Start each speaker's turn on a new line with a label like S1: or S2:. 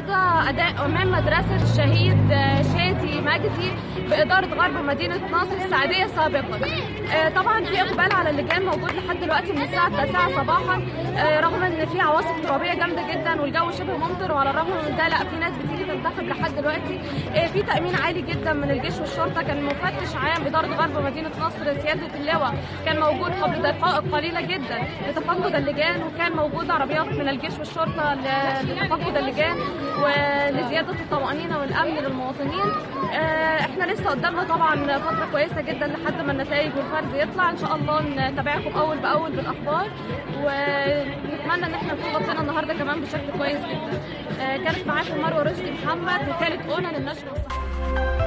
S1: النهارده أداء أمام مدرسة الشهيد مجدي بإدارة غرب مدينة ناصر السعدية سابقا. آه، طبعا في إقبال على اللجان موجود لحد دلوقتي من الساعة 9 صباحا. آه، رغم إن في عواصف ترابية جامدة جدا والجو شبه ممطر وعلى الرغم من ده لا في ناس بتيجي تنتخب لحد دلوقتي. آه، في تأمين عالي جدا من الجيش والشرطة. كان مفتش عام إدارة غرب مدينة نصر سياده اللواء. كان موجود قبل دقائق قليلة جدا. لتفقد اللجان وكان موجود عربيات من الجيش والشرطة ل- لتفقد اللجان ولزيادة الطمأنينة والأمن للمواطنين. إحنا لسه قدامنا طبعا فترة كويسة جدا لحد ما النتائج والفرز يطلع. إن شاء الله نتابعكم أول بأول بالأخبار. ونتمنى إن إحنا نكون غطينا النهارده كمان بشكل كويس جدا. آه، كانت معاكم مروة رشدي محمد وكاله أونا للنشر والصحافه